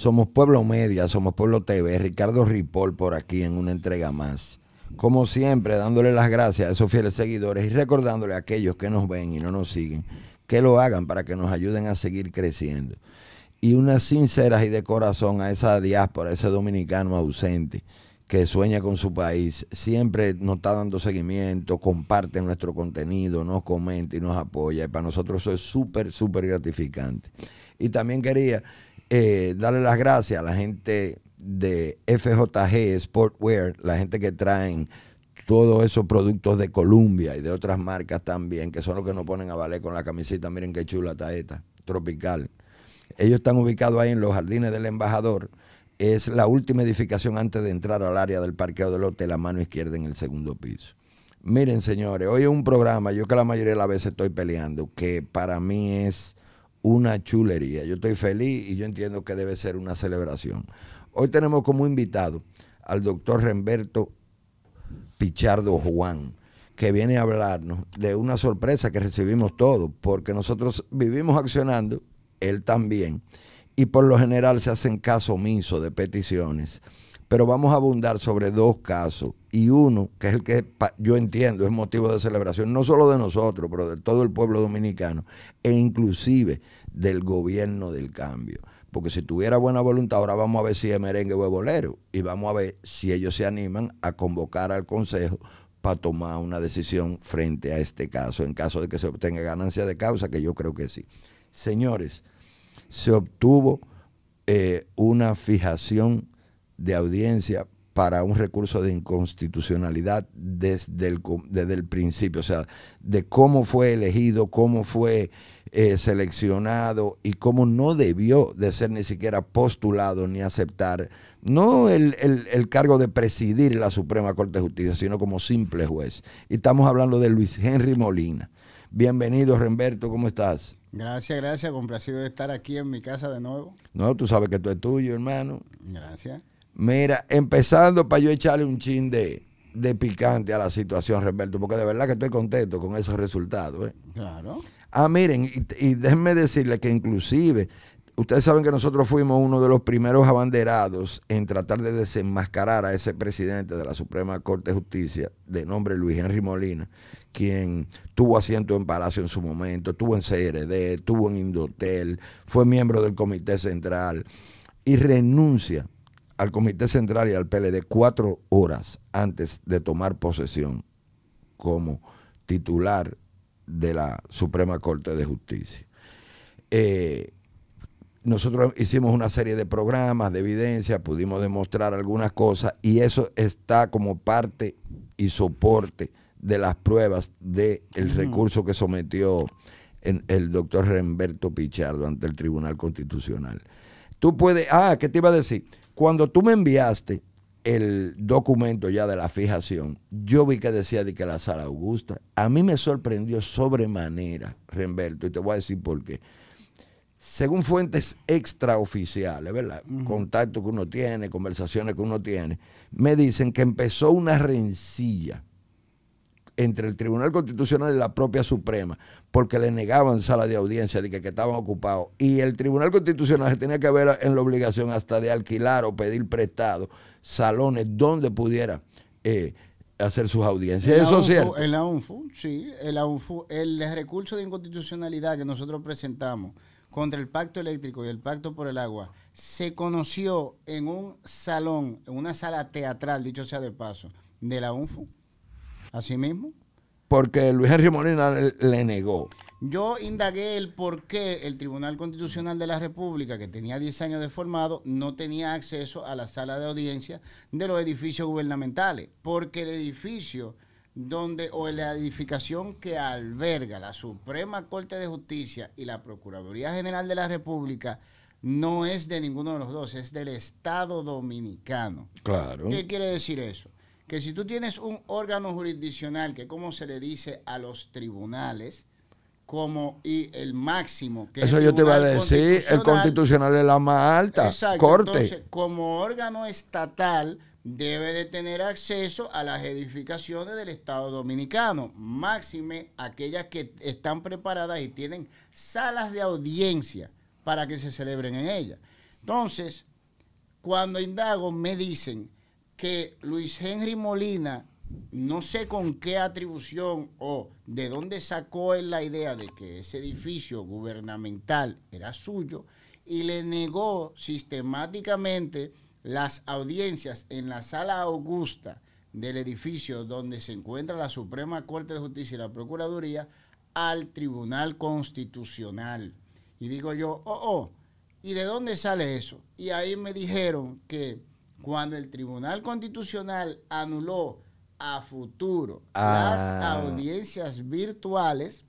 Somos Pueblo Media, somos Pueblo TV, Ricardo Ripoll por aquí en una entrega más. Como siempre, dándole las gracias a esos fieles seguidores y recordándole a aquellos que nos ven y no nos siguen que lo hagan para que nos ayuden a seguir creciendo. Y unas sinceras y de corazón a esa diáspora, ese dominicano ausente que sueña con su país, siempre nos está dando seguimiento, comparte nuestro contenido, nos comenta y nos apoya. Y para nosotros eso es súper, súper gratificante. Y también quería eh, darle las gracias a la gente de FJG Sportwear, la gente que traen todos esos productos de Columbia y de otras marcas también, que son los que nos ponen a valer con la camiseta. Miren qué chula está esta, tropical. Ellos están ubicados ahí en los jardines del embajador. Es la última edificación antes de entrar al área del parqueo del hotel, a mano izquierda en el segundo piso. Miren, señores, hoy es un programa, yo que la mayoría de las veces estoy peleando, que para mí es una chulería. Yo estoy feliz y yo entiendo que debe ser una celebración. Hoy tenemos como invitado al doctor Remberto Pichardo Juan, que viene a hablarnos de una sorpresa que recibimos todos, porque nosotros vivimos accionando, él también, y por lo general se hacen caso omiso de peticiones. Pero vamos a abundar sobre dos casos, y uno, que es el que yo entiendo es motivo de celebración, no solo de nosotros, pero de todo el pueblo dominicano, e inclusive del gobierno del cambio. Porque si tuviera buena voluntad, ahora vamos a ver si es merengue o es bolero. Y vamos a ver si ellos se animan a convocar al Consejo para tomar una decisión frente a este caso, en caso de que se obtenga ganancia de causa, que yo creo que sí. Señores, se obtuvo eh, una fijación de audiencia para un recurso de inconstitucionalidad desde el, desde el principio, o sea, de cómo fue elegido, cómo fue eh, seleccionado y cómo no debió de ser ni siquiera postulado ni aceptar, no el, cargo de presidir la Suprema Corte de Justicia, sino como simple juez. Y estamos hablando de Luis Henry Molina. Bienvenido, Remberto, ¿cómo estás? Gracias, gracias, complacido de estar aquí en mi casa de nuevo. No, tú sabes que esto es tuyo, hermano. Gracias. Mira, empezando para yo echarle un chin de, de picante a la situación, Remberto, porque de verdad que estoy contento con esos resultados. ¿eh? Claro. Ah, miren, y, déjenme decirle que inclusive, ustedes saben que nosotros fuimos uno de los primeros abanderados en tratar de desenmascarar a ese presidente de la Suprema Corte de Justicia, de nombre Luis Henry Molina, quien tuvo asiento en Palacio en su momento, tuvo en CRD, tuvo en Indotel, fue miembro del Comité Central y renuncia al Comité Central y al PLD cuatro horas antes de tomar posesión como titular de la Suprema Corte de Justicia. Eh, nosotros hicimos una serie de programas de evidencia, pudimos demostrar algunas cosas y eso está como parte y soporte de las pruebas del recurso que sometió el doctor Remberto Pichardo ante el Tribunal Constitucional. Tú puedes, ah, ¿qué te iba a decir? Cuando tú me enviaste el documento ya de la fijación, yo vi que decía de que la sala Augusta. A mí me sorprendió sobremanera, Remberto, y te voy a decir por qué. Según fuentes extraoficiales, ¿verdad? Contacto que uno tiene, conversaciones que uno tiene, me dicen que empezó una rencilla entre el Tribunal Constitucional y la propia Suprema, porque le negaban sala de audiencia de que, estaban ocupados. Y el Tribunal Constitucional tenía que ver en la obligación hasta de alquilar o pedir prestado salones donde pudiera eh, hacer sus audiencias. ¿Eso es cierto? En la UNFU, sí. En la UNFU, el recurso de inconstitucionalidad que nosotros presentamos contra el pacto eléctrico y el pacto por el agua se conoció en un salón, en una sala teatral, dicho sea de paso, de la UNFU. Así mismo. Porque Luis Henry Molina le negó. Yo indagué el por qué el Tribunal Constitucional de la República, que tenía 10 años de formado, no tenía acceso a la sala de audiencia de los edificios gubernamentales. Porque el edificio donde, o la edificación que alberga la Suprema Corte de Justicia y la Procuraduría General de la República, no es de ninguno de los dos, es del Estado Dominicano. Claro. ¿Qué quiere decir eso? Que si tú tienes un órgano jurisdiccional, que como se le dice a los tribunales, como y el máximo. Que Eso yo te iba a decir, el constitucional es la más alta, exacto, corte. Entonces, como órgano estatal debe de tener acceso a las edificaciones del Estado Dominicano, máxime aquellas que están preparadas y tienen salas de audiencia para que se celebren en ellas. Entonces, Cuando indago me dicen que Luis Henry Molina, no sé con qué atribución o de dónde sacó él la idea de que ese edificio gubernamental era suyo y le negó sistemáticamente las audiencias en la sala augusta del edificio donde se encuentra la Suprema Corte de Justicia y la Procuraduría al Tribunal Constitucional. Y digo yo, oh, oh, ¿y de dónde sale eso? Y ahí me dijeron que cuando el Tribunal Constitucional anuló a futuro las Ah. audiencias virtuales,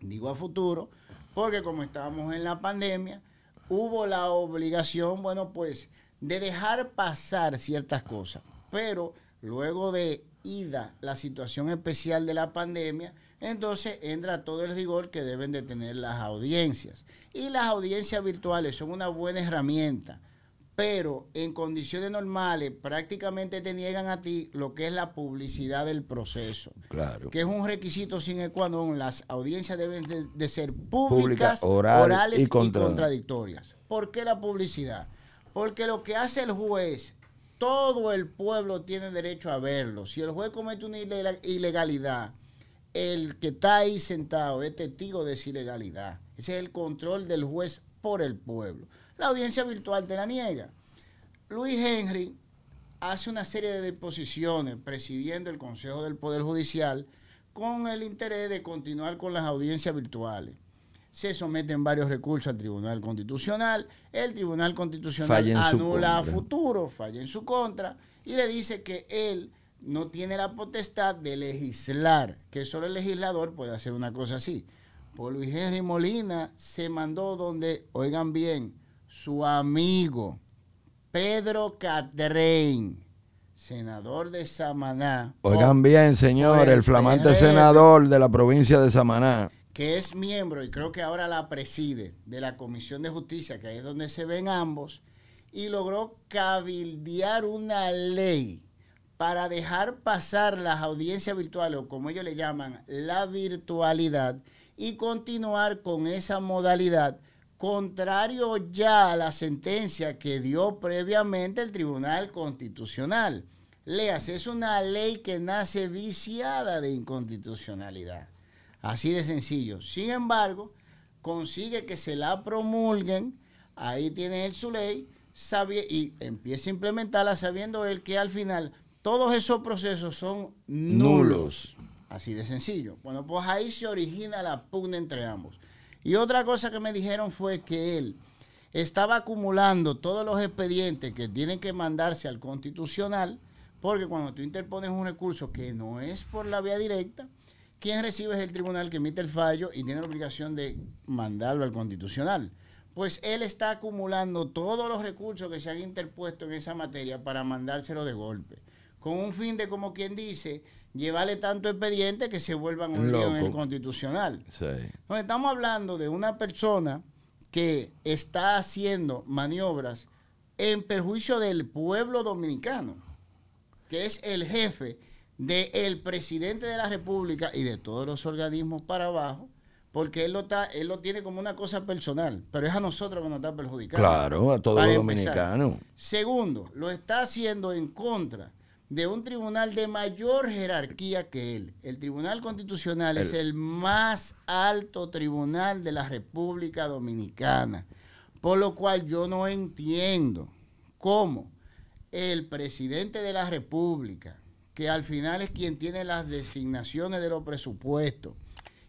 digo a futuro, porque como estábamos en la pandemia, hubo la obligación, bueno, pues, de dejar pasar ciertas cosas. Pero luego de ida la situación especial de la pandemia, entonces entra todo el rigor que deben de tener las audiencias. Y las audiencias virtuales son una buena herramienta, pero en condiciones normales prácticamente te niegan a ti lo que es la publicidad del proceso Claro. que es un requisito sin non, las audiencias deben de, de ser Pública, públicas, oral orales y y, contra- contradictorias. ¿Por qué la publicidad? Porque lo que hace el juez, todo el pueblo tiene derecho a verlo. Si el juez comete una ilega- ilegalidad, el que está ahí sentado es testigo de esa ilegalidad. Ese es el control del juez por el pueblo. La audiencia virtual te la niega. Luis Henry hace una serie de disposiciones presidiendo el Consejo del Poder Judicial con el interés de continuar con las audiencias virtuales. Se someten varios recursos al Tribunal Constitucional. El Tribunal Constitucional anula a futuro, falla en su contra y le dice que él no tiene la potestad de legislar, que solo el legislador puede hacer una cosa así. Por Luis Henry Molina se mandó donde, oigan bien, su amigo Pedro Catrein, senador de Samaná. Oigan o- bien, señor, por el el flamante senador de la provincia de Samaná. que es miembro y creo que ahora la preside de la Comisión de Justicia, que ahí es donde se ven ambos, y logró cabildear una ley para dejar pasar las audiencias virtuales, o como ellos le llaman, la virtualidad, y continuar con esa modalidad, contrario ya a la sentencia que dio previamente el Tribunal Constitucional. Leas, es una ley que nace viciada de inconstitucionalidad. Así de sencillo. Sin embargo, consigue que se la promulguen, ahí tiene él su ley, sabe, y empieza a implementarla sabiendo él que al final todos esos procesos son nulos. Nulos. Así de sencillo. Bueno, pues ahí se origina la pugna entre ambos. Y otra cosa que me dijeron fue que él estaba acumulando todos los expedientes que tienen que mandarse al constitucional, porque cuando tú interpones un recurso que no es por la vía directa, quien recibe es el tribunal que emite el fallo y tiene la obligación de mandarlo al constitucional. Pues él está acumulando todos los recursos que se han interpuesto en esa materia para mandárselo de golpe, con un fin de, como quien dice, llevarle tanto expediente que se vuelvan un lío en el constitucional. Sí. Entonces, estamos hablando de una persona que está haciendo maniobras en perjuicio del pueblo dominicano, que es el jefe del presidente de la República y de todos los organismos para abajo, porque él lo, está, él lo tiene como una cosa personal, pero es a nosotros que nos está perjudicando. Claro, a todos los dominicanos. Segundo, lo está haciendo en contra de un tribunal de mayor jerarquía que él. El Tribunal Constitucional es El- más alto tribunal de la República Dominicana. Por lo cual yo no entiendo cómo el presidente de la República, que al final es quien tiene las designaciones de los presupuestos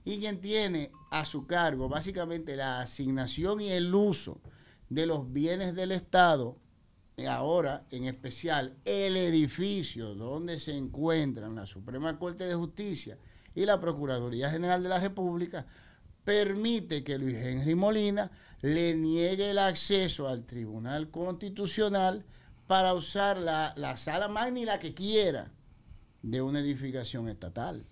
y quien tiene a su cargo básicamente la asignación y el uso de los bienes del Estado, ahora en especial el edificio donde se encuentran la Suprema Corte de Justicia y la Procuraduría General de la República, permite que Luis Henry Molina le niegue el acceso al Tribunal Constitucional para usar la, la sala magna la que quiera de una edificación estatal.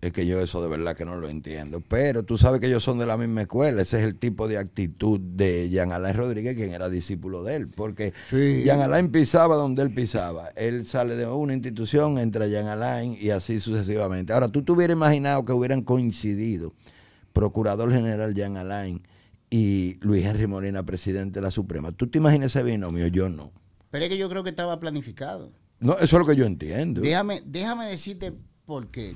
Es que yo eso de verdad que no lo entiendo. Pero tú sabes que ellos son de la misma escuela. Ese es el tipo de actitud de Jean Alain Rodríguez, quien era discípulo de él. Porque Sí. Jean Alain pisaba donde él pisaba. Él sale de una institución, entra a Jean Alain y así sucesivamente. Ahora, tú te hubieras imaginado que hubieran coincidido Procurador General Jean Alain y Luis Henry Molina, presidente de la Suprema. ¿Tú te imaginas ese binomio? Yo no. Pero es que yo creo que estaba planificado. No, eso es lo que yo entiendo. Déjame, déjame decirte por qué.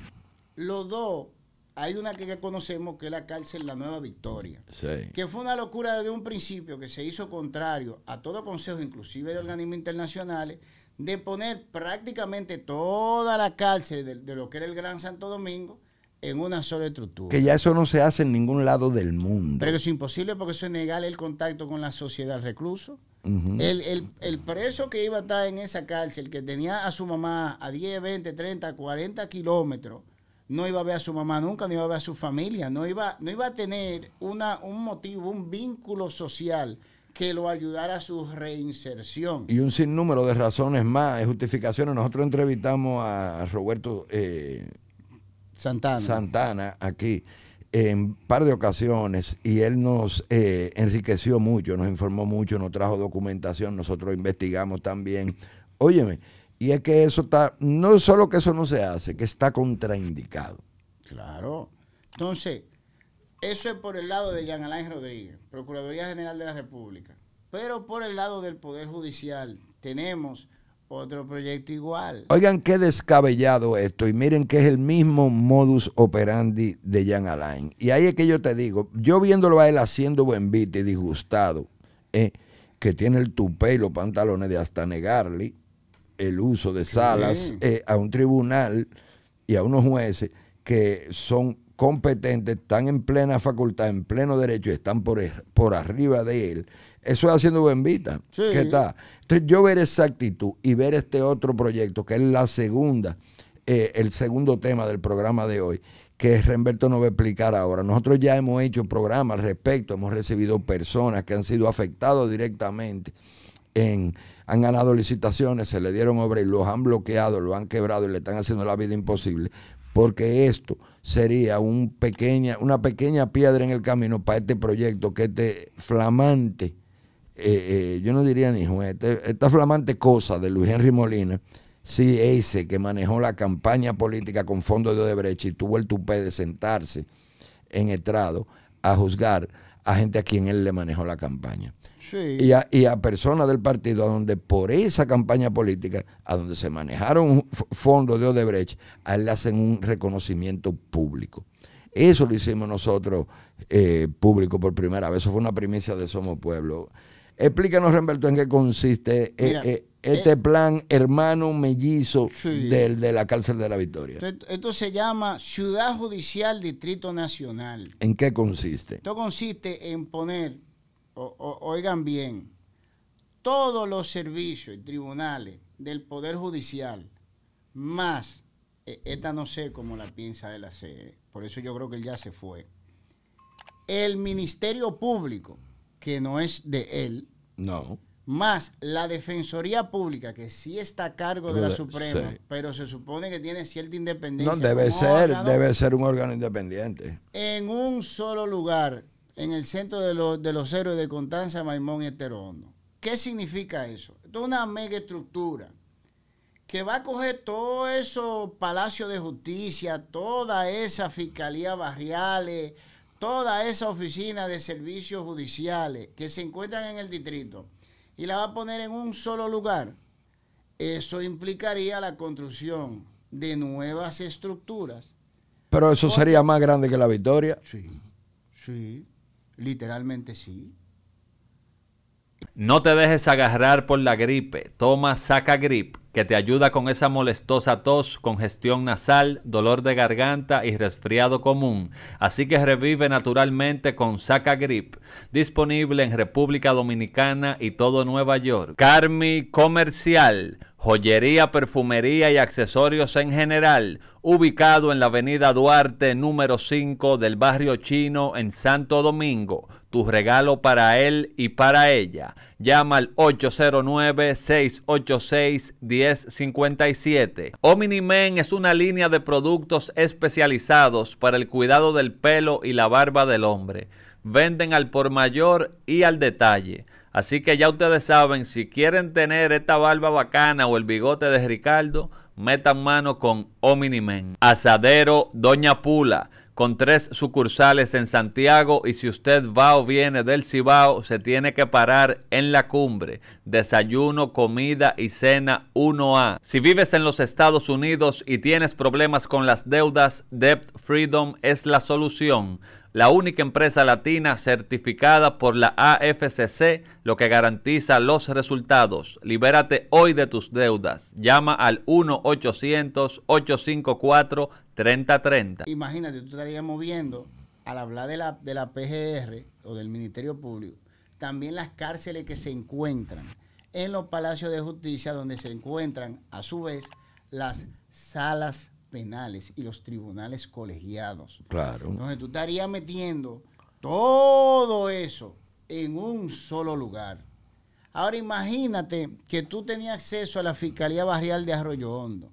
Los dos, hay una que conocemos que es la cárcel La Nueva Victoria. Sí. Que fue una locura desde un principio que se hizo contrario a todo consejo, inclusive de organismos internacionales, de poner prácticamente toda la cárcel de, de lo que era el Gran Santo Domingo en una sola estructura. Que ya eso no se hace en ningún lado del mundo. Pero es imposible porque eso es negar el contacto con la sociedad recluso. el, el, el, preso que iba a estar en esa cárcel, que tenía a su mamá a 10, 20, 30, 40 kilómetros, no iba a ver a su mamá nunca, no iba a ver a su familia, no iba, no iba a tener una, un motivo, un vínculo social que lo ayudara a su reinserción. Y un sinnúmero de razones más, justificaciones. Nosotros entrevistamos a Roberto eh, Santana. Santana aquí en un par de ocasiones y él nos eh, enriqueció mucho, nos informó mucho, nos trajo documentación, nosotros investigamos también. Óyeme, y es que eso está, no solo que eso no se hace, que está contraindicado. Claro. Entonces, eso es por el lado de Jean Alain Rodríguez, Procuraduría General de la República. Pero por el lado del Poder Judicial tenemos otro proyecto igual. Oigan qué descabellado esto y miren que es el mismo modus operandi de Jean Alain. Y ahí es que yo te digo, yo viéndolo a él haciendo buen beat y disgustado, eh, que tiene el tupé y los pantalones de hasta negarle el uso de salas eh, a un tribunal y a unos jueces que son competentes, están en plena facultad, en pleno derecho y están por, por arriba de él eso es haciendo Bembita. Sí. ¿Qué está? Entonces, yo ver esa actitud y ver este otro proyecto, que es la segunda, eh, el segundo tema del programa de hoy, que Remberto nos va a explicar ahora. Nosotros ya hemos hecho programas al respecto, hemos recibido personas que han sido afectados directamente en, han ganado licitaciones, se le dieron obras y los han bloqueado, lo han quebrado y le están haciendo la vida imposible, porque esto sería pequeña, una pequeña piedra en el camino para este proyecto, que este flamante eh, eh, yo no diría ni juez, este, esta flamante cosa de Luis Henry Molina, sí, ese que manejó la campaña política con fondos de Odebrecht y tuvo el tupé de sentarse en estrado a juzgar a gente a quien él le manejó la campaña. Sí. Y, a, y, a, personas del partido a donde por esa campaña política, a donde se manejaron fondos de Odebrecht, a él le hacen un reconocimiento público. Eso lo hicimos nosotros eh, público por primera vez. Eso fue una primicia de Somos Pueblo. Explícanos, Remberto, en qué consiste Mira, eh, este eh, plan hermano mellizo sí. del, de la cárcel de la Victoria. Esto, esto, se llama Ciudad Judicial Distrito Nacional. ¿En qué consiste? Esto consiste en poner, o, o, oigan bien, todos los servicios y tribunales del Poder Judicial, más, eh, esta no sé cómo la piensa él hacer, por eso yo creo que él ya se fue, el Ministerio Público, que no es de él. No. Más la Defensoría Pública, que sí está a cargo de la Suprema, sí. pero se supone que tiene cierta independencia. No, debe ser, órgano, debe ser un órgano independiente. En un solo lugar, en el centro de, los, de los héroes de Constanza, Maimón y Eterondo. ¿Qué significa eso? Esto es una mega estructura que va a coger todo eso palacio de justicia, toda esa fiscalía barriales, toda esa oficina de servicios judiciales que se encuentran en el distrito y la va a poner en un solo lugar, eso implicaría la construcción de nuevas estructuras. Pero eso sería más grande que la victoria. Sí, sí, literalmente sí. No te dejes agarrar por la gripe. Toma Saca Grip, que te ayuda con esa molestosa tos, congestión nasal, dolor de garganta y resfriado común. Así que revive naturalmente con Saca Grip, disponible en República Dominicana y todo Nueva York. Carmi Comercial, joyería, perfumería y accesorios en general, ubicado en la avenida Duarte número 5 del barrio chino en Santo Domingo tu regalo para él y para ella. Llama al 809-686-1057. Omnimen es una línea de productos especializados para el cuidado del pelo y la barba del hombre. Venden al por mayor y al detalle. Así que ya ustedes saben, si quieren tener esta barba bacana o el bigote de Ricardo, metan mano con Omnimen. Asadero Doña Pula con tres sucursales en Santiago y si usted va o viene del Cibao, se tiene que parar en la cumbre. Desayuno, comida y cena 1A. Si vives en los Estados Unidos y tienes problemas con las deudas, Debt Freedom es la solución la única empresa latina certificada por la AFCC, lo que garantiza los resultados. Libérate hoy de tus deudas. Llama al 1-800-854-3030. Imagínate, tú estarías moviendo, al hablar de la, de la PGR o del Ministerio Público, también las cárceles que se encuentran en los palacios de justicia, donde se encuentran a su vez las salas penales y los tribunales colegiados. Claro. Entonces tú estarías metiendo todo eso en un solo lugar. Ahora imagínate que tú tenías acceso a la Fiscalía Barrial de Arroyo Hondo.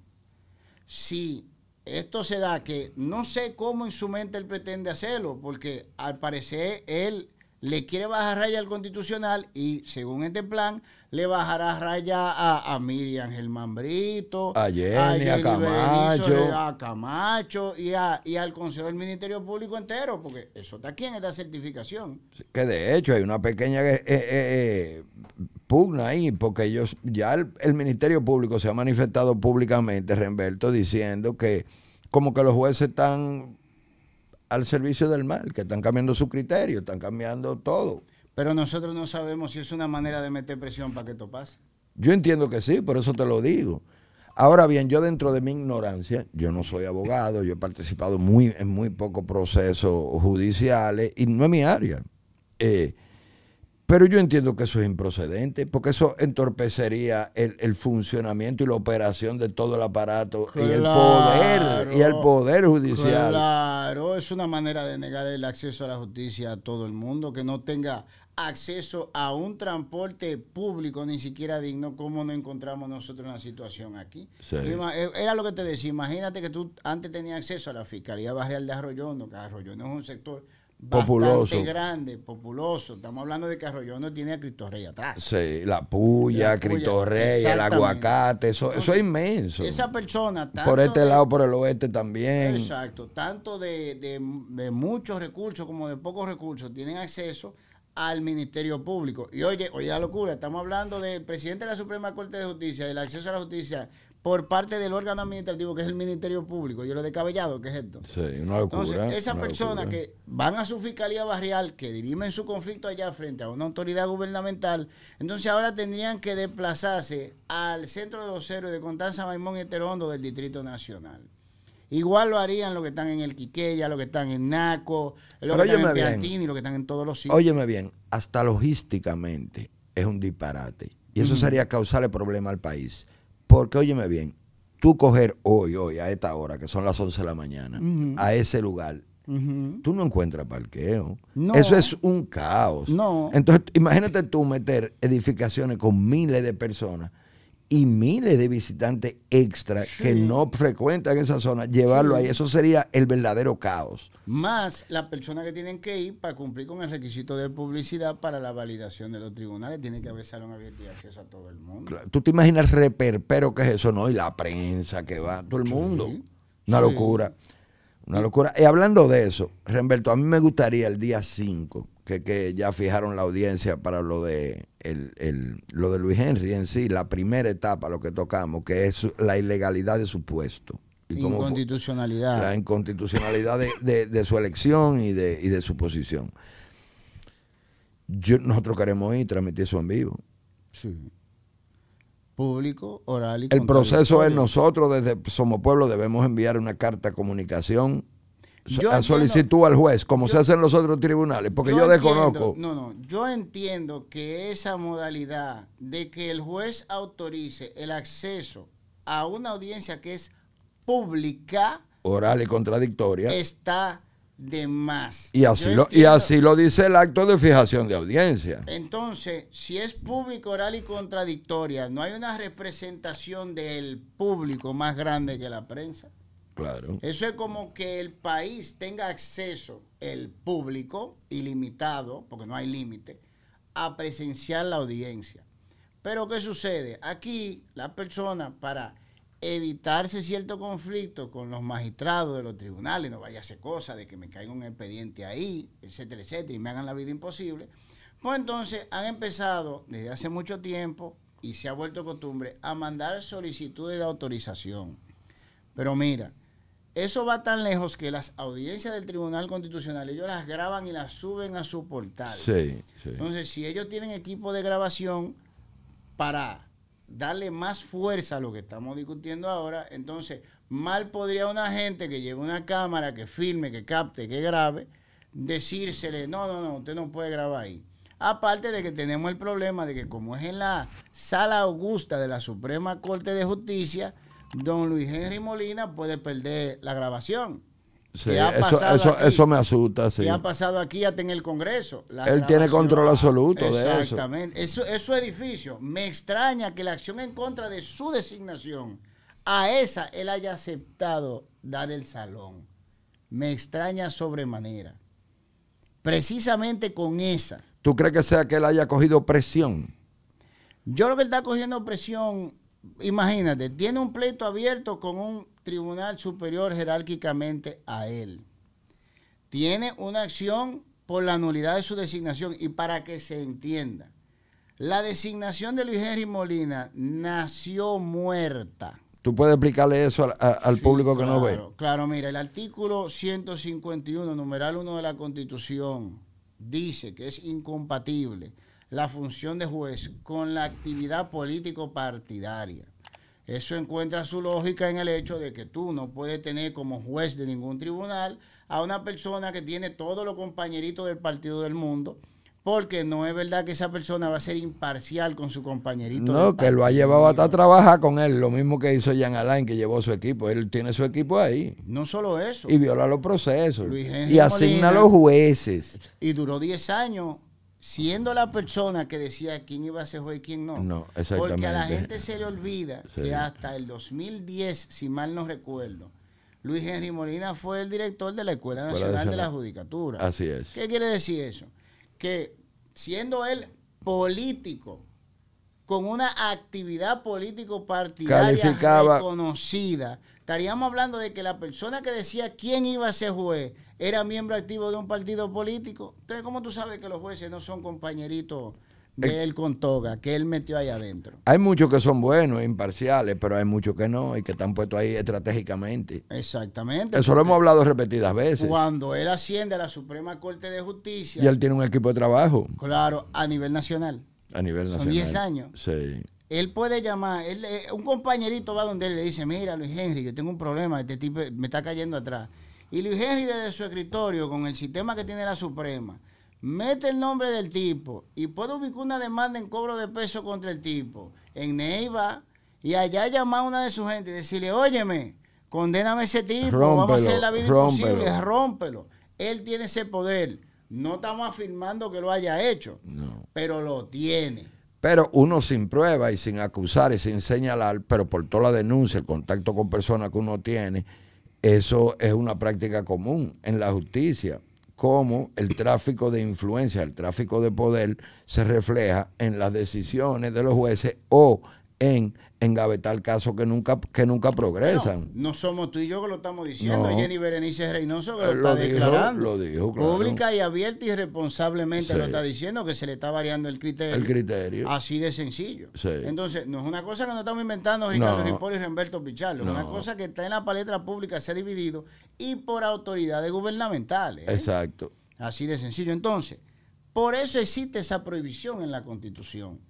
Si esto se da, que no sé cómo en su mente él pretende hacerlo, porque al parecer él le quiere bajar raya al constitucional y según este plan le bajará raya a, a Miriam Germán Brito, a Jenny, a, Camacho, a Camacho y, a, y al Consejo del Ministerio Público entero, porque eso está aquí en esta certificación. Que de hecho hay una pequeña eh, eh, eh, pugna ahí, porque ellos ya el, el, Ministerio Público se ha manifestado públicamente, Renberto, diciendo que como que los jueces están al servicio del mal, que están cambiando su criterio, están cambiando todo. Pero nosotros no sabemos si es una manera de meter presión para que esto pase. Yo entiendo que sí, por eso te lo digo. Ahora bien, yo dentro de mi ignorancia, yo no soy abogado, yo he participado muy, en muy pocos procesos judiciales y no es mi área. Eh, pero yo entiendo que eso es improcedente, porque eso entorpecería el, el funcionamiento y la operación de todo el aparato claro, y el poder y el poder judicial. Claro, es una manera de negar el acceso a la justicia a todo el mundo, que no tenga acceso a un transporte público ni siquiera digno, como nos encontramos nosotros en la situación aquí. Sí. Era lo que te decía, imagínate que tú antes tenías acceso a la Fiscalía Barrial de Arroyondo, que Arroyondo es un sector populoso. bastante grande, populoso. Estamos hablando de que Arroyondo tiene a Cristo Rey atrás. Sí, la puya, La puya, Cristo Rey, el aguacate, eso, eso es inmenso. Esa persona, tanto Por este de- lado, por el oeste también. Exacto, tanto de, de- de muchos recursos como de pocos recursos tienen acceso al Ministerio Público. Y oye, oye la locura, estamos hablando del presidente de la Suprema Corte de Justicia, del acceso a la justicia por parte del órgano administrativo que es el Ministerio Público. Y lo descabellado que es esto. Sí, una locura. Entonces, esas personas que van a su fiscalía barrial, que dirimen su conflicto allá frente a una autoridad gubernamental, entonces ahora tendrían que desplazarse al centro de los héroes de Constanza Maimón y Heterondo del Distrito Nacional. Igual lo harían los que están en el Quiqueya, los que están en Naco, los Pero que están en. Piantini, los que están en todos los sitios. Óyeme bien, hasta logísticamente es un disparate. Y eso sería causarle problema al país. Porque, óyeme bien, tú coger hoy, hoy, a esta hora, que son las 11 de la mañana, a ese lugar, tú no encuentras parqueo. No. Eso es un caos. No. Entonces, imagínate tú meter edificaciones con miles de personas y miles de visitantes extra Sí. que no frecuentan esa zona, llevarlo ahí, eso sería el verdadero caos. Más las personas que tienen que ir para cumplir con el requisito de publicidad para la validación de los tribunales. Tiene que haber salón abierto y acceso a todo el mundo. Claro, Tú te imaginas el reperpero que es eso, ¿no? Y la prensa que va, todo el mundo. Una locura. Una locura. Y hablando de eso, Remberto, a mí me gustaría el día 5, que, que ya fijaron la audiencia para lo de el, el- lo de Luis Henry en sí, la primera etapa, lo que tocamos, que es la ilegalidad de su puesto. Y Inconstitucionalidad. la inconstitucionalidad de, de- de su elección y de, y de su posición. Yo, nosotros queremos ir y transmitir eso en vivo. Sí. Público, oral y El proceso es nosotros desde Somos Pueblo debemos enviar una carta de comunicación Yo a entiendo- solicitud al juez, como yo- se hace en los otros tribunales, porque yo, desconozco. no, no. Yo entiendo que esa modalidad de que el juez autorice el acceso a una audiencia que es pública Oral y contradictoria. está de más. y, así lo, y así lo dice el acto de fijación de audiencia. Entonces, si es público, oral y contradictoria, no hay una representación del público más grande que la prensa. Eso es como que el país tenga acceso, el público, ilimitado, porque no hay límite, a presenciar la audiencia. Pero ¿qué sucede? Aquí la persona para evitarse cierto conflicto con los magistrados de los tribunales, no vaya a ser cosa de que me caiga un expediente ahí, etcétera, etcétera, y me hagan la vida imposible, pues entonces han empezado desde hace mucho tiempo y se ha vuelto costumbre a mandar solicitudes de autorización. Pero mira, eso va tan lejos que las audiencias del Tribunal Constitucional, ellos las graban y las suben a su portal. Sí, sí. Entonces, si ellos tienen equipo de grabación para darle más fuerza a lo que estamos discutiendo ahora, entonces mal podría una gente que lleve una cámara, que filme, que capte, que grabe, decírsele, no, no, no, usted no puede grabar ahí. Aparte de que tenemos el problema de que como es en la sala augusta de la Suprema Corte de Justicia, don Luis Henry Molina puede perder la grabación. Sí, ¿Qué ha eso, pasado eso, aquí? eso me asusta, sí. ¿Qué ha pasado aquí hasta en el Congreso? La Él tiene control absoluto de eso. Exactamente. Eso, es su edificio. Me extraña que la acción en contra de su designación, a esa él haya aceptado dar el salón. Me extraña sobremanera. Precisamente con esa. ¿Tú crees que sea que él haya cogido presión? Yo creo que él está cogiendo presión. Imagínate, tiene un pleito abierto con un tribunal superior jerárquicamente a él. Tiene una acción por la nulidad de su designación. Y para que se entienda, la designación de Luis Henry Molina nació muerta. ¿Tú puedes explicarle eso al, a- al público que no ve? Claro, Claro, mira, el artículo 151, numeral 1 de la Constitución, dice que es incompatible la función de juez con la actividad político-partidaria. Eso encuentra su lógica en el hecho de que tú no puedes tener como juez de ningún tribunal a una persona que tiene todos los compañeritos del partido del mundo, porque no es verdad que esa persona va a ser imparcial con su compañerito. No, que lo ha llevado hasta a trabajar con él, lo mismo que hizo Jean Alain, que llevó su equipo. Él tiene su equipo ahí No solo eso. y viola los procesos Luis y asigna a Molina. los jueces. y duró 10 años siendo la persona que decía quién iba a ser juez y quién no. No, Porque a la exactamente. gente se le olvida Sí. que hasta el 2010, si mal no recuerdo, Luis Henry Molina fue el director de la Escuela Nacional de la. Judicatura. Así es. ¿Qué quiere decir eso? Que siendo él político, con una actividad político partidaria Calificaba- reconocida, estaríamos hablando de que la persona que decía quién iba a ser juez era miembro activo de un partido político. Entonces, ¿cómo tú sabes que los jueces no son compañeritos de él con toga, que él metió ahí adentro? Hay muchos que son buenos, imparciales, pero hay muchos que no y que están puestos ahí estratégicamente. Exactamente. Eso lo hemos hablado repetidas veces. Cuando él asciende a la Suprema Corte de Justicia, Y él tiene un equipo de trabajo claro, a nivel nacional. a nivel Son nacional. 10 años. Sí. Él puede llamar, él, eh, un compañerito va donde él le dice, mira Luis Henry, yo tengo un problema, este tipo me está cayendo atrás. Y Luis Henry desde su escritorio, con el sistema que tiene la Suprema, mete el nombre del tipo y puede ubicar una demanda en cobro de peso contra el tipo en Neiva y allá llamar a una de sus gente y decirle, óyeme, condéname a ese tipo, vamos a hacer la vida Rómpelo, imposible, rómpelo. rómpelo. Él tiene ese poder. No estamos afirmando que lo haya hecho, No. pero lo tiene. Pero uno sin prueba y sin acusar y sin señalar, pero por toda la denuncia, el contacto con personas que uno tiene, eso es una práctica común en la justicia. Cómo el tráfico de influencia, el tráfico de poder se refleja en las decisiones de los jueces o en engavetar casos que nunca, que nunca progresan. No, no somos tú y yo que lo estamos diciendo, No. Jenny Berenice Reynoso que lo está dijo, declarando. lo dijo, claro. Pública y abierta y responsablemente Sí. lo está diciendo que se le está variando el criterio. El criterio. Así de sencillo. Sí. Entonces, no es una cosa que no estamos inventando Ricardo No. Ripoll y Humberto Pichardo, es una cosa que está en la palestra pública, se ha dividido y por autoridades gubernamentales. ¿eh? Exacto. Así de sencillo. Entonces, por eso existe esa prohibición en la Constitución.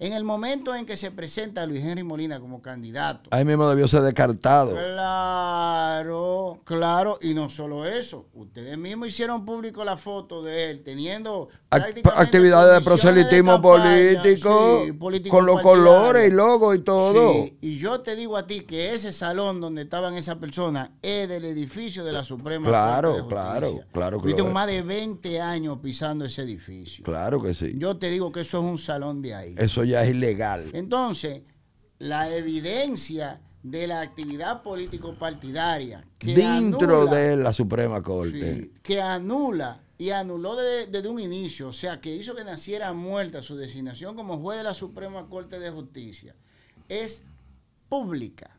En el momento en que se presenta a Luis Henry Molina como candidato, Ahí mismo debió ser descartado. Claro, claro, y no solo eso, ustedes mismos hicieron público la foto de él teniendo actividades de proselitismo campaña, político, sí, político con los partidario. colores y logos y todo. Sí, y yo te digo a ti que ese salón donde estaban esas personas es del edificio de la Suprema Claro, Corte de claro, claro Yo tengo es. más de 20 años pisando ese edificio. Claro que sí. Yo te digo que eso es un salón de ahí. Eso ya es ilegal. Entonces, la evidencia de la actividad político-partidaria que Dentro anula- de la Suprema Corte. sí, que anula y anuló de- desde un inicio, o sea, que hizo que naciera muerta su designación como juez de la Suprema Corte de Justicia, es pública.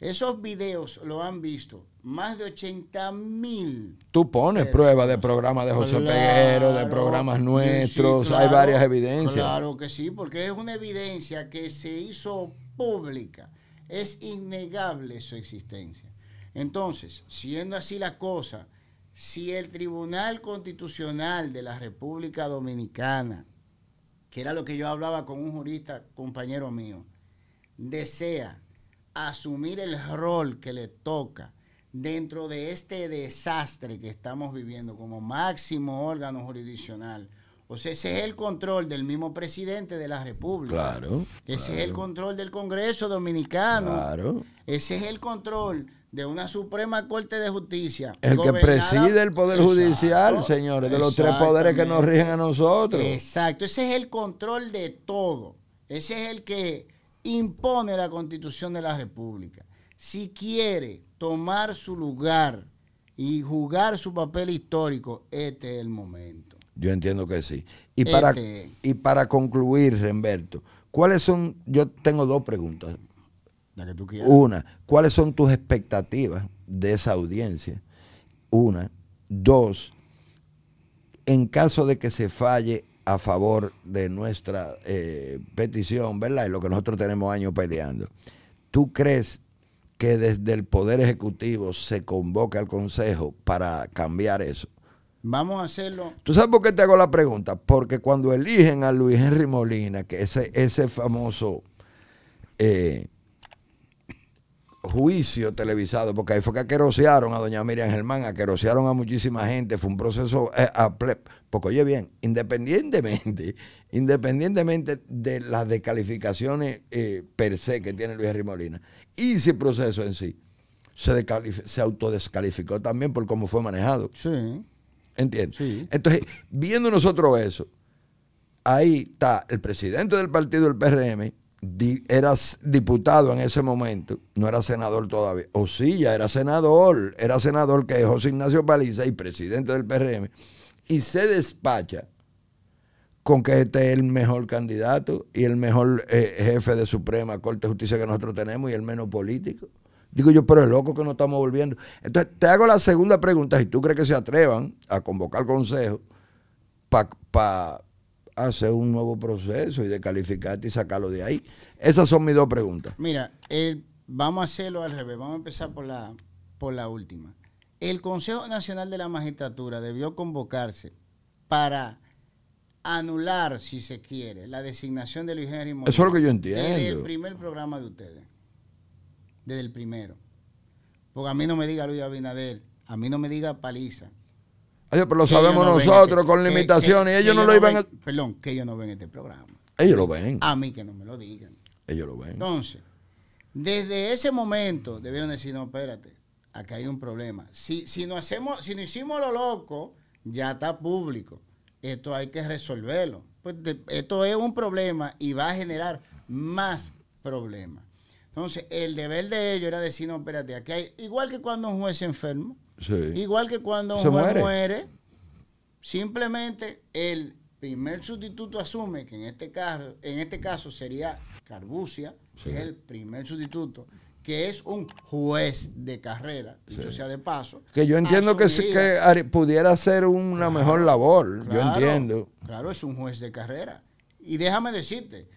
Esos videos lo han visto más de 80 mil. Tú pones pruebas de programas de José Peguero, de programas nuestros, hay varias evidencias. Claro que sí, porque es una evidencia que se hizo pública. Es innegable su existencia. Entonces, siendo así la cosa, si el Tribunal Constitucional de la República Dominicana, que era lo que yo hablaba con un jurista compañero mío, desea asumir el rol que le toca dentro de este desastre que estamos viviendo como máximo órgano jurisdiccional. O sea, ese es el control del mismo presidente de la República. Claro. Ese es el control del Congreso Dominicano. Claro. Ese es el control de una Suprema Corte de Justicia. El que preside el Poder Judicial, señores, de los tres poderes que nos rigen a nosotros. Exacto. Ese es el control de todo. Ese es el que impone la constitución de la República. Si quiere tomar su lugar y jugar su papel histórico, este es el momento. Yo entiendo que sí. Y para, este y para concluir, Remberto, ¿cuáles son? Yo tengo dos preguntas. La que tú quieras. Una, ¿cuáles son tus expectativas de esa audiencia? Una. Dos, en caso de que se falle a favor de nuestra eh, petición, ¿verdad? Y lo que nosotros tenemos años peleando. ¿Tú crees que desde el Poder Ejecutivo se convoque al Consejo para cambiar eso? Vamos a hacerlo. ¿Tú sabes por qué te hago la pregunta? Porque cuando eligen a Luis Henry Molina, que ese, ese famoso eh, juicio televisado, porque ahí fue que aquerosearon a doña Miriam Germán, aquerosearon a muchísima gente, fue un proceso eh, porque oye bien, independientemente, independientemente de las descalificaciones eh, per se que tiene Luis Rimolina, y ese proceso en sí se, se autodescalificó también por cómo fue manejado. Sí. ¿Entiendes? Entonces, viendo nosotros eso, ahí está el presidente del partido del PRM, era diputado en ese momento, no era senador todavía, o sí, ya era senador, era senador que es José Ignacio Paliza y presidente del PRM, y se despacha con que este es el mejor candidato y el mejor eh, jefe de Suprema Corte de Justicia que nosotros tenemos y el menos político. Digo yo, pero es loco que nos estamos volviendo. Entonces, te hago la segunda pregunta, si tú crees que se atrevan a convocar consejo para hacer un nuevo proceso y descalificarte y sacarlo de ahí. Esas son mis dos preguntas. Mira, vamos a hacerlo al revés, vamos a empezar por la, por la última. El Consejo Nacional de la Magistratura debió convocarse para anular, si se quiere, la designación de Luis Henry Molina. Eso es lo que yo entiendo. Desde el primer programa de ustedes. Desde el primero. Porque a mí no me diga Luis Abinader, a mí no me diga Paliza, pero lo sabemos nosotros este- con limitaciones. y ellos no lo iban a... Perdón, que ellos no ven este programa. Ellos lo ven. A mí que no me lo digan. Ellos lo ven. Entonces, desde ese momento debieron decir, no, espérate, acá hay un problema. Si, si, no hacemos, si no hicimos lo loco, ya está público. Esto hay que resolverlo. Pues esto es un problema y va a generar más problemas. Entonces, el deber de ellos era decir, no, espérate, aquí hay, igual que cuando un juez se Igual que cuando un juez muere. simplemente el primer sustituto asume que en este caso, en este caso sería Carbucia, que es el primer sustituto, que es un juez de carrera, dicho sea de paso. Que yo entiendo que, que pudiera hacer una mejor labor, yo entiendo. Claro, es un juez de carrera. Y déjame decirte,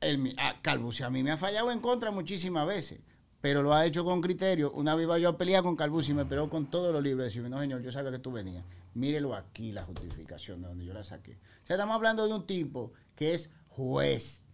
el, a a mí me ha fallado en contra muchísimas veces pero lo ha hecho con criterio. Una vez iba yo a pelear con Calbucci y me pegó con todos los libros. Decirme, no, señor, yo sabía que tú venías. Mírelo aquí, la justificación de donde yo la saqué. O sea, estamos hablando de un tipo que es juez,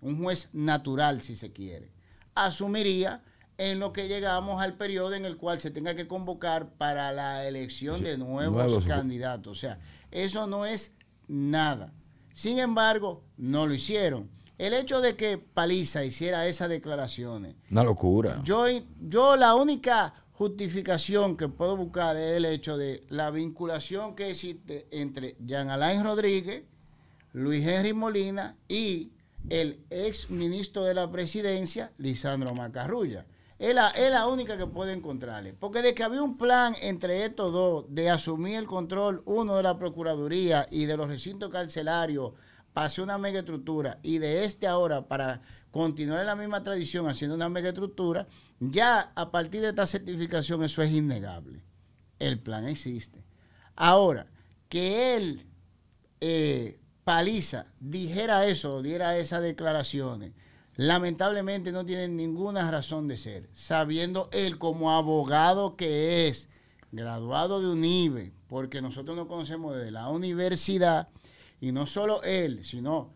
un juez natural, si se quiere. Asumiría en lo que llegamos al periodo en el cual se tenga que convocar para la elección de nuevos candidatos. O sea, eso no es nada. Sin embargo, no lo hicieron. El hecho de que Paliza hiciera esas declaraciones. Una locura. Yo, yo la única justificación que puedo buscar es el hecho de la vinculación que existe entre Jean Alain Rodríguez, Luis Henry Molina y el ex ministro de la presidencia, Lisandro Macarrulla. Es la, es la única que puede encontrarle. Porque de que había un plan entre estos dos de asumir el control, uno de la Procuraduría y de los recintos carcelarios pase una megaestructura y de este ahora para continuar en la misma tradición haciendo una megaestructura, ya a partir de esta certificación eso es innegable. El plan existe. Ahora, que él, eh, Paliza, dijera eso, diera esas declaraciones, lamentablemente no tiene ninguna razón de ser, sabiendo él como abogado que es, graduado de UNIBE, porque nosotros nos conocemos desde la universidad, y no solo él, sino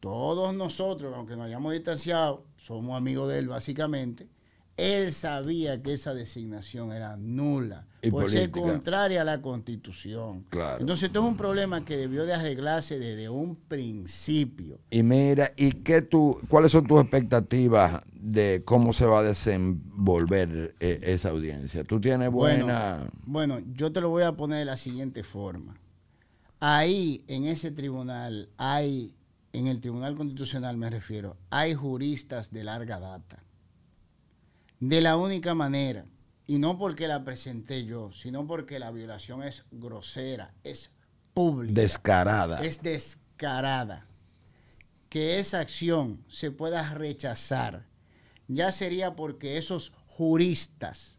todos nosotros, aunque nos hayamos distanciado, somos amigos de él básicamente, él sabía que esa designación era nula, Y por ser política. contraria a la constitución. Claro. Entonces esto es un problema que debió de arreglarse desde un principio. Y mira, ¿y qué tú, cuáles son tus expectativas de cómo se va a desenvolver eh, esa audiencia? ¿Tú tienes buena... Bueno, bueno, yo te lo voy a poner de la siguiente forma. Ahí, en ese tribunal, hay, en el Tribunal Constitucional me refiero, hay juristas de larga data. De la única manera, y no porque la presenté yo, sino porque la violación es grosera, es pública. descarada? es descarada. Que esa acción se pueda rechazar, ya sería porque esos juristas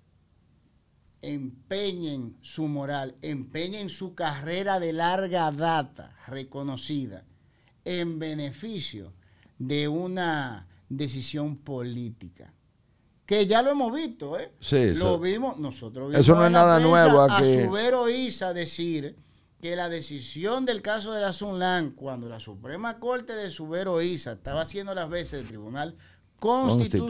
empeñen su moral, empeñen su carrera de larga data reconocida en beneficio de una decisión política. Que ya lo hemos visto, ¿eh? Sí, eso- lo vimos, nosotros vimos Eso no es nada nuevo a aquí. Subero Isa decir que la decisión del caso de la Sunlan, cuando la Suprema Corte de Subero Isa estaba haciendo las veces del Tribunal Constitucional,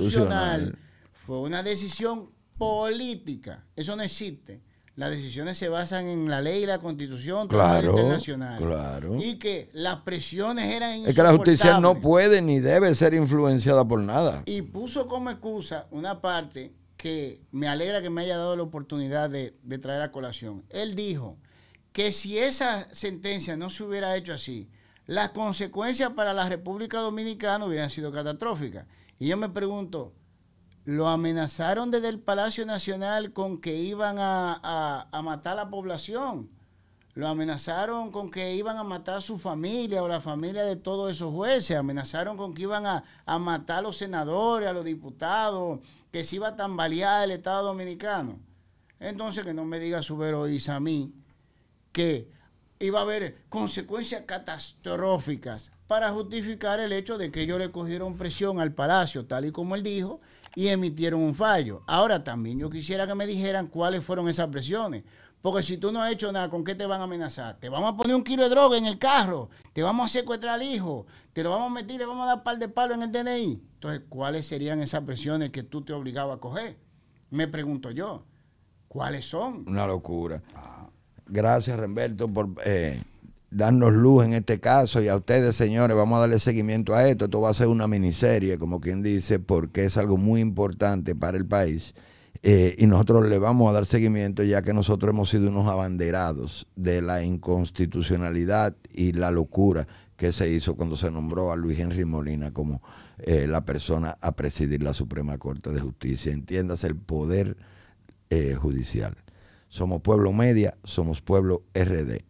Constitucional. fue una decisión política. Eso no existe. Las decisiones se basan en la ley y la constitución Claro, internacional. claro. Y que las presiones eran Es que la justicia no puede ni debe ser influenciada por nada. Y puso como excusa una parte que me alegra que me haya dado la oportunidad de, de traer a colación. Él dijo que si esa sentencia no se hubiera hecho así, las consecuencias para la República Dominicana hubieran sido catastróficas. Y yo me pregunto, ¿lo amenazaron desde el Palacio Nacional con que iban a, a- a matar a la población? Lo amenazaron con que iban a matar a su familia o la familia de todos esos jueces. Amenazaron con que iban a, a matar a los senadores, a los diputados, que se iba a tambalear el Estado Dominicano. Entonces que no me diga Subero Isa a mí que iba a haber consecuencias catastróficas para justificar el hecho de que ellos le cogieron presión al palacio, tal y como él dijo, y emitieron un fallo. Ahora también yo quisiera que me dijeran cuáles fueron esas presiones. Porque si tú no has hecho nada, ¿con qué te van a amenazar? Te vamos a poner un kilo de droga en el carro, te vamos a secuestrar al hijo, te lo vamos a meter le vamos a dar par de palo en el DNI. Entonces, ¿cuáles serían esas presiones que tú te obligabas a coger? Me pregunto yo, ¿cuáles son? Una locura. Gracias, Remberto, por eh, darnos luz en este caso. Y a ustedes, señores, vamos a darle seguimiento a esto. Esto va a ser una miniserie, como quien dice, porque es algo muy importante para el país. Eh, y nosotros le vamos a dar seguimiento ya que nosotros hemos sido unos abanderados de la inconstitucionalidad y la locura que se hizo cuando se nombró a Luis Henry Molina como eh, la persona a presidir la Suprema Corte de Justicia. Entiéndase el poder eh, judicial. Somos pueblo media, somos pueblo RD.